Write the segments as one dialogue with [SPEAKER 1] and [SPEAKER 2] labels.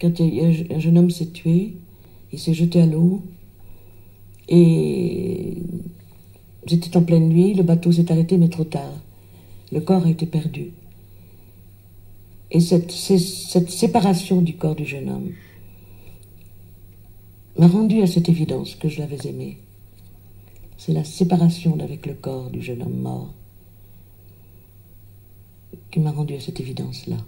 [SPEAKER 1] quand un jeune homme s'est tué, il s'est jeté à l'eau et j'étais en pleine nuit, le bateau s'est arrêté mais trop tard. Le corps a été perdu. Et cette, séparation du corps du jeune homme m'a rendu à cette évidence que je l'avais aimé. C'est la séparation avec le corps du jeune homme mort qui m'a rendu à cette évidence-là.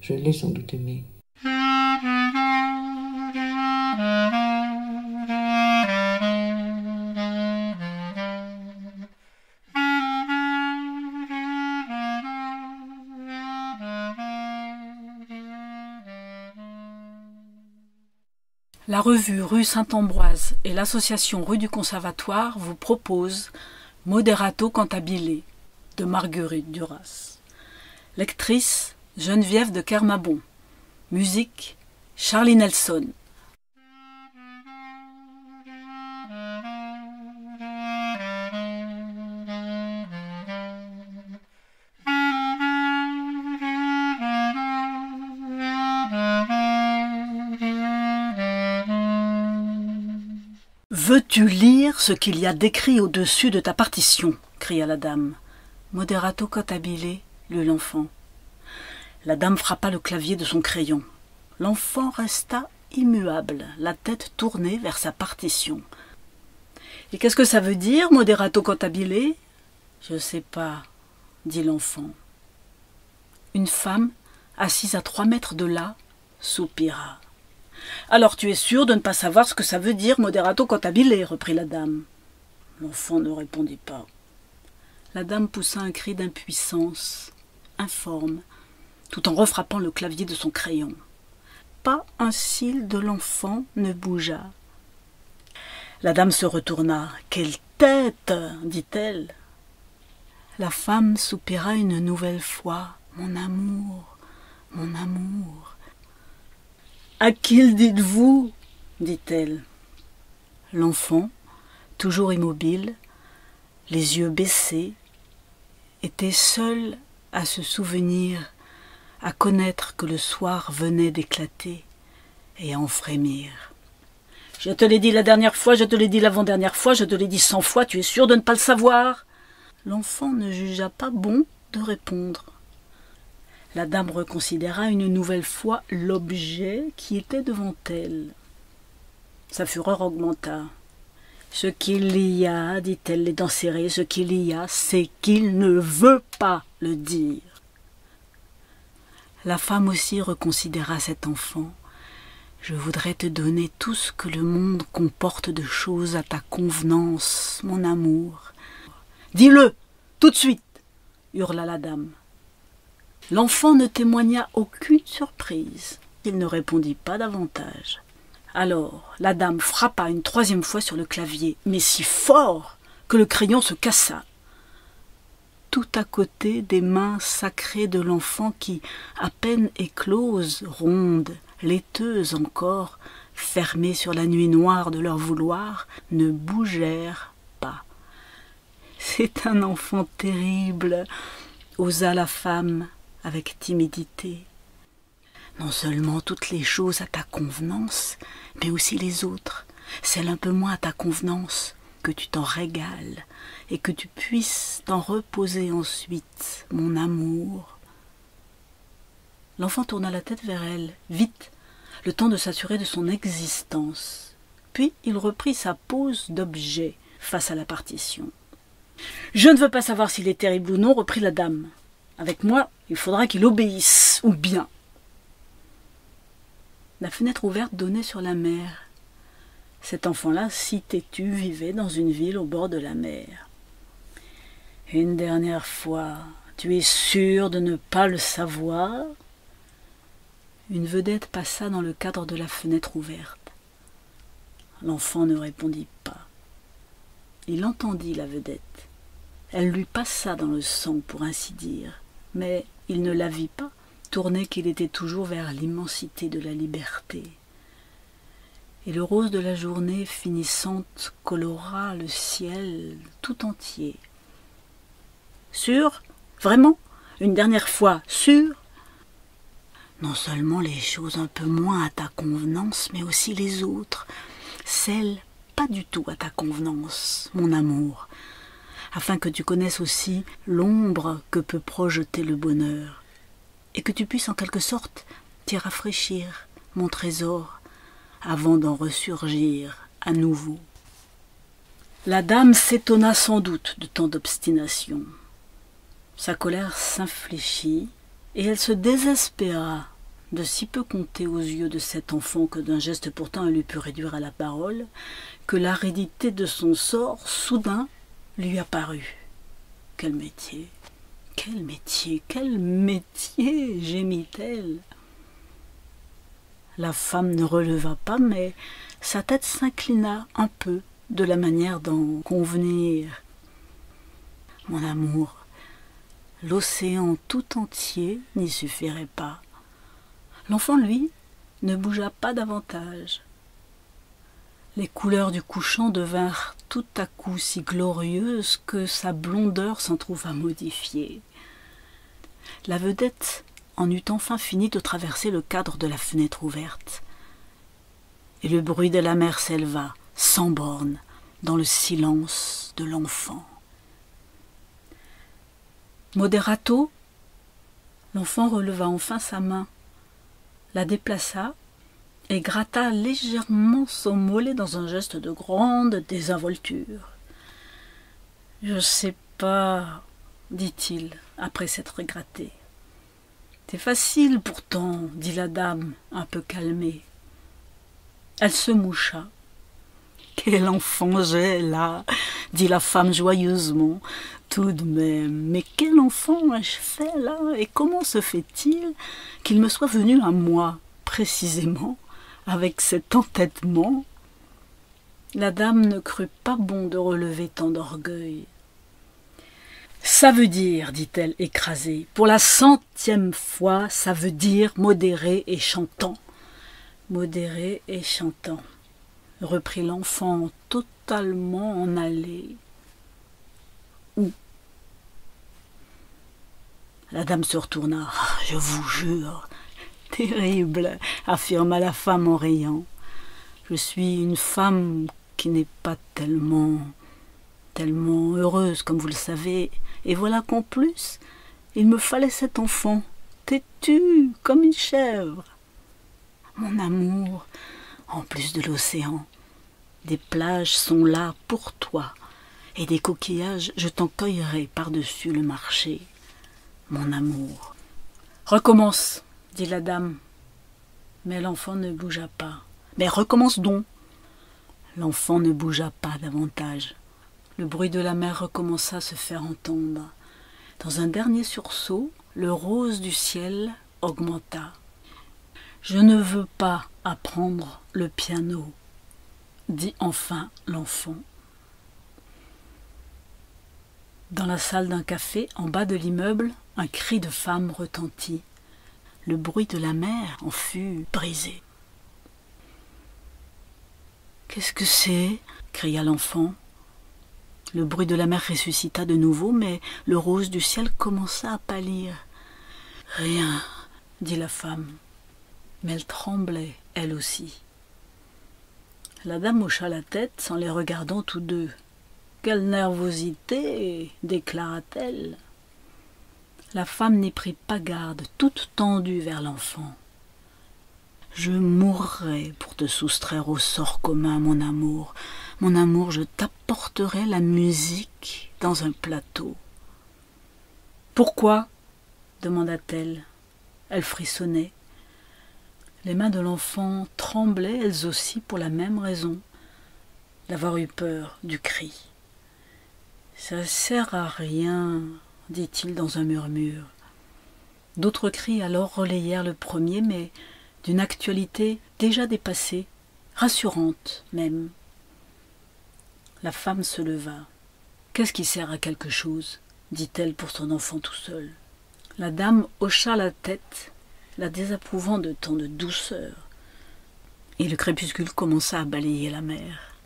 [SPEAKER 1] Je l'ai sans doute aimé.
[SPEAKER 2] Revue Rue Saint-Ambroise et l'association Rue du Conservatoire vous proposent Moderato Cantabile de Marguerite Duras. Lectrice Geneviève de Kermabon. Musique Charlie Nelson. Veux-tu lire ce qu'il y a d'écrit au-dessus de ta partition? cria la dame. Moderato cotabile, lut l'enfant. La dame frappa le clavier de son crayon. L'enfant resta immuable, la tête tournée vers sa partition. Et qu'est-ce que ça veut dire, moderato cotabile? Je sais pas, dit l'enfant. Une femme, assise à trois mètres de là, soupira. Alors tu es sûr de ne pas savoir ce que ça veut dire moderato cantabile reprit la dame. L'enfant ne répondit pas. La dame poussa un cri d'impuissance, informe, tout en refrappant le clavier de son crayon. Pas un cil de l'enfant ne bougea. La dame se retourna. Quelle tête dit-elle. La femme soupira une nouvelle fois. Mon amour, mon amour. À qui le dites-vous dit-elle. L'enfant, toujours immobile, les yeux baissés, était seul à se souvenir, à connaître que le soir venait d'éclater et à en frémir. Je te l'ai dit la dernière fois, je te l'ai dit l'avant-dernière fois, je te l'ai dit cent fois, tu es sûr de ne pas le savoir? L'enfant ne jugea pas bon de répondre. La dame reconsidéra une nouvelle fois l'objet qui était devant elle. Sa fureur augmenta. Ce qu'il y a, dit-elle les dents serrées, ce qu'il y a, c'est qu'il ne veut pas le dire. La femme aussi reconsidéra cet enfant. Je voudrais te donner tout ce que le monde comporte de choses à ta convenance, mon amour. Dis-le, tout de suite, hurla la dame. L'enfant ne témoigna aucune surprise. Il ne répondit pas davantage. Alors la dame frappa une troisième fois sur le clavier, mais si fort que le crayon se cassa. Tout à côté des mains sacrées de l'enfant qui, à peine écloses, rondes, laiteuses encore, fermées sur la nuit noire de leur vouloir, ne bougèrent pas. C'est un enfant terrible, osa la femme, avec timidité. Non seulement toutes les choses à ta convenance, mais aussi les autres, celles un peu moins à ta convenance, que tu t'en régales et que tu puisses t'en reposer ensuite, mon amour. L'enfant tourna la tête vers elle, vite, le temps de s'assurer de son existence. Puis il reprit sa pose d'objet face à la partition. Je ne veux pas savoir s'il est terrible ou non, reprit la dame. Avec moi, il faudra qu'il obéisse, ou bien. La fenêtre ouverte donnait sur la mer. Cet enfant-là, si têtu, vivait dans une ville au bord de la mer. Une dernière fois, tu es sûr de ne pas le savoir? Une vedette passa dans le cadre de la fenêtre ouverte. L'enfant ne répondit pas. Il entendit la vedette. Elle lui passa dans le sang, pour ainsi dire mais il ne la vit pas, tourné qu'il était toujours vers l'immensité de la liberté. Et le rose de la journée finissante colora le ciel tout entier. Sûr? Vraiment? Une dernière fois, sûr? Non seulement les choses un peu moins à ta convenance, mais aussi les autres, celles pas du tout à ta convenance, mon amour, afin que tu connaisses aussi l'ombre que peut projeter le bonheur, et que tu puisses en quelque sorte t'y rafraîchir, mon trésor, avant d'en ressurgir à nouveau. La dame s'étonna sans doute de tant d'obstination. Sa colère s'infléchit, et elle se désespéra de si peu compter aux yeux de cet enfant que d'un geste pourtant elle eût pu réduire à la parole, que l'aridité de son sort soudain lui apparut. Quel métier Quel métier Quel métier gémit-elle. La femme ne releva pas, mais sa tête s'inclina un peu de la manière d'en convenir. Mon amour, l'océan tout entier n'y suffirait pas. L'enfant, lui, ne bougea pas davantage. Les couleurs du couchant devinrent tout à coup si glorieuses que sa blondeur s'en trouva modifiée. La vedette en eut enfin fini de traverser le cadre de la fenêtre ouverte. Et le bruit de la mer s'éleva, sans borne, dans le silence de l'enfant. Moderato, l'enfant releva enfin sa main, la déplaça et gratta légèrement son mollet dans un geste de grande désinvolture. Je sais pas, dit-il, après s'être gratté. C'est facile pourtant, dit la dame, un peu calmée. Elle se moucha. Quel enfant j'ai là dit la femme joyeusement. Tout de même, mais quel enfant ai-je fait là Et comment se fait-il qu'il me soit venu à moi, précisément, avec cet entêtement La dame ne crut pas bon de relever tant d'orgueil. Ça veut dire, dit-elle écrasée, pour la centième fois, ça veut dire modéré et chantant. Modéré et chantant, reprit l'enfant totalement en allée. Où? La dame se retourna. Je vous jure. Terrible, affirma la femme en riant. Je suis une femme qui n'est pas tellement tellement heureuse, comme vous le savez, et voilà qu'en plus, il me fallait cet enfant, têtu comme une chèvre. Mon amour, en plus de l'océan, des plages sont là pour toi, et des coquillages je t'en cueillerai par-dessus le marché. Mon amour. Recommence, dit la dame. Mais l'enfant ne bougea pas. Mais recommence donc. L'enfant ne bougea pas davantage. Le bruit de la mer recommença à se faire entendre. Dans un dernier sursaut, le rose du ciel augmenta. Je ne veux pas apprendre le piano, dit enfin l'enfant. Dans la salle d'un café, en bas de l'immeuble, un cri de femme retentit. Le bruit de la mer en fut brisé. Qu'est-ce que c'est? cria l'enfant. Le bruit de la mer ressuscita de nouveau, mais le rose du ciel commença à pâlir. Rien, dit la femme. Mais elle tremblait, elle aussi. La dame hocha la tête sans les regardant tous deux. Quelle nervosité déclara-t-elle. La femme n'y prit pas garde, toute tendue vers l'enfant. Je mourrai pour te soustraire au sort commun, mon amour. Mon amour, je t'apporterai la musique dans un plateau. Pourquoi? demanda-t-elle. Elle frissonnait. Les mains de l'enfant tremblaient elles aussi pour la même raison, d'avoir eu peur du cri. Ça sert à rien, dit-il dans un murmure. D'autres cris alors relayèrent le premier, mais d'une actualité déjà dépassée, rassurante même. La femme se leva. Qu'est-ce qui sert à quelque chose? dit-elle pour son enfant tout seul. La dame hocha la tête, la désapprouvant de tant de douceur. Et le crépuscule commença à balayer la mer.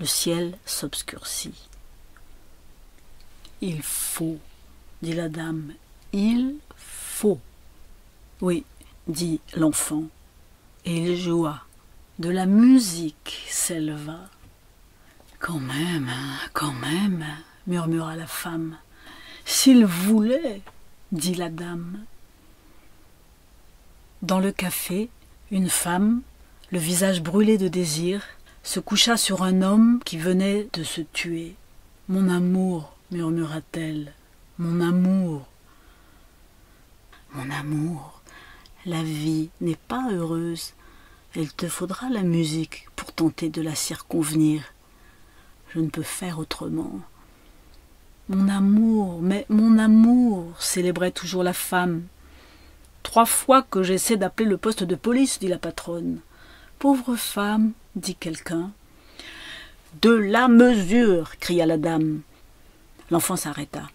[SPEAKER 2] Le ciel s'obscurcit. Il faut, dit la dame, il faut. Oui, dit l'enfant. Et il joua. De la musique s'éleva. Quand même, hein, quand même, murmura la femme. S'il voulait, dit la dame. Dans le café, une femme, le visage brûlé de désir, se coucha sur un homme qui venait de se tuer. Mon amour, murmura-t-elle, mon amour. Mon amour, la vie n'est pas heureuse. Il te faudra la musique pour tenter de la circonvenir. Je ne peux faire autrement. Mon amour, mais mon amour, célébrait toujours la femme. Trois fois que j'essaie d'appeler le poste de police, dit la patronne. Pauvre femme, dit quelqu'un. De la mesure, cria la dame. L'enfant s'arrêta.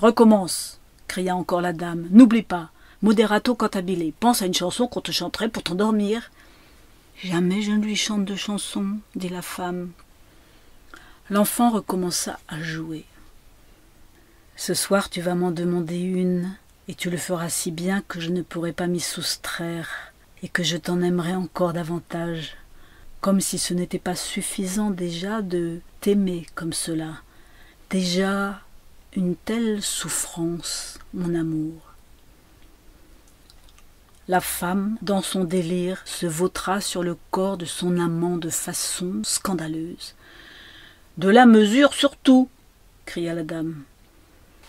[SPEAKER 2] Recommence, cria encore la dame. N'oublie pas, moderato cantabile. Pense à une chanson qu'on te chanterait pour t'endormir. Jamais je ne lui chante de chanson, dit la femme. L'enfant recommença à jouer. Ce soir tu vas m'en demander une, et tu le feras si bien que je ne pourrai pas m'y soustraire, et que je t'en aimerai encore davantage, comme si ce n'était pas suffisant déjà de t'aimer comme cela, déjà une telle souffrance, mon amour. La femme, dans son délire, se vautra sur le corps de son amant de façon scandaleuse. De la mesure surtout cria la dame.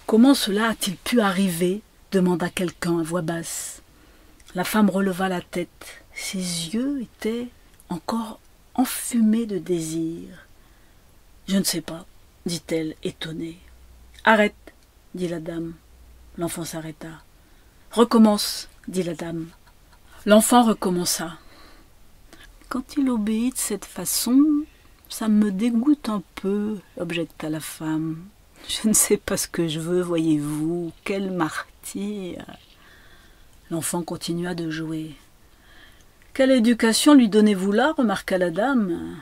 [SPEAKER 2] Comment cela a-t-il pu arriver? demanda quelqu'un à voix basse. La femme releva la tête. Ses yeux étaient encore enfumés de désir. Je ne sais pas, dit-elle, étonnée. Arrête, dit la dame. L'enfant s'arrêta. Recommence, dit la dame. L'enfant recommença. Quand il obéit de cette façon, ça me dégoûte un peu, objecta la femme. Je ne sais pas ce que je veux, voyez-vous. Quel martyr. L'enfant continua de jouer. Quelle éducation lui donnez-vous là remarqua la dame.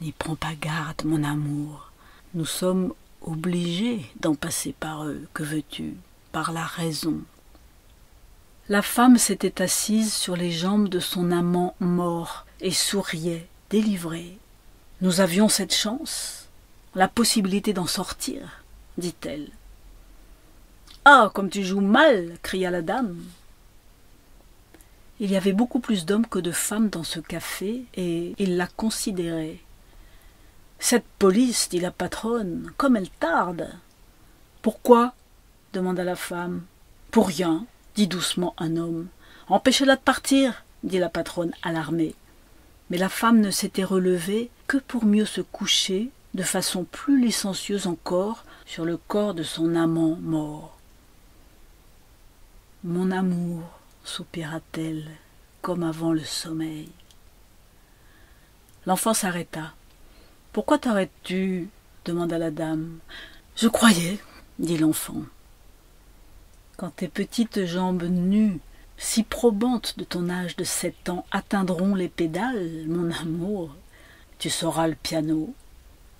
[SPEAKER 2] N'y prends pas garde, mon amour. Nous sommes obligés d'en passer par eux. Que veux-tu Par la raison. La femme s'était assise sur les jambes de son amant mort et souriait, délivrée. Nous avions cette chance, la possibilité d'en sortir, dit-elle. Ah, comme tu joues mal cria la dame. Il y avait beaucoup plus d'hommes que de femmes dans ce café, et il la considérait. Cette police, dit la patronne, comme elle tarde. Pourquoi? demanda la femme. Pour rien, dit doucement un homme. Empêchez-la de partir, dit la patronne alarmée. Mais la femme ne s'était relevée que pour mieux se coucher, de façon plus licencieuse encore, sur le corps de son amant mort. Mon amour, soupira-t-elle, comme avant le sommeil. L'enfant s'arrêta. Pourquoi t'arrêtes-tu demanda la dame. Je croyais, dit l'enfant quand tes petites jambes nues, si probantes de ton âge de sept ans, atteindront les pédales, mon amour, tu sauras le piano,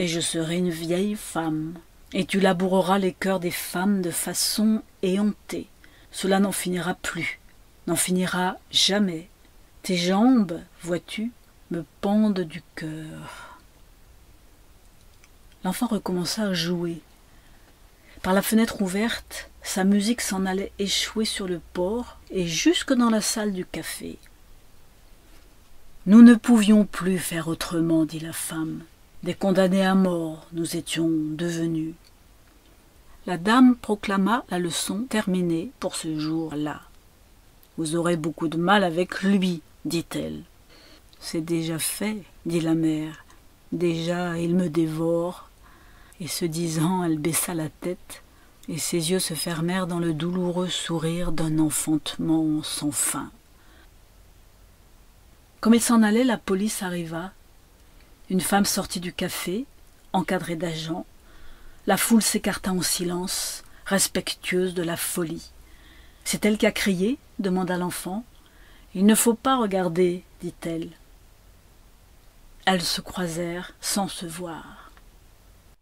[SPEAKER 2] et je serai une vieille femme, et tu laboureras les cœurs des femmes de façon éhontée. Cela n'en finira plus, n'en finira jamais. Tes jambes, vois-tu, me pendent du cœur. L'enfant recommença à jouer. Par la fenêtre ouverte, sa musique s'en allait échouer sur le port et jusque dans la salle du café. Nous ne pouvions plus faire autrement, dit la femme. Des condamnés à mort nous étions devenus. La dame proclama la leçon terminée pour ce jour-là. Vous aurez beaucoup de mal avec lui, dit-elle. C'est déjà fait, dit la mère. Déjà il me dévore. Et ce disant, elle baissa la tête et ses yeux se fermèrent dans le douloureux sourire d'un enfantement sans fin. Comme il s'en allait, la police arriva. Une femme sortit du café, encadrée d'agents. La foule s'écarta en silence, respectueuse de la folie. C'est elle qui a crié demanda l'enfant. Il ne faut pas regarder, dit-elle. Elles se croisèrent sans se voir.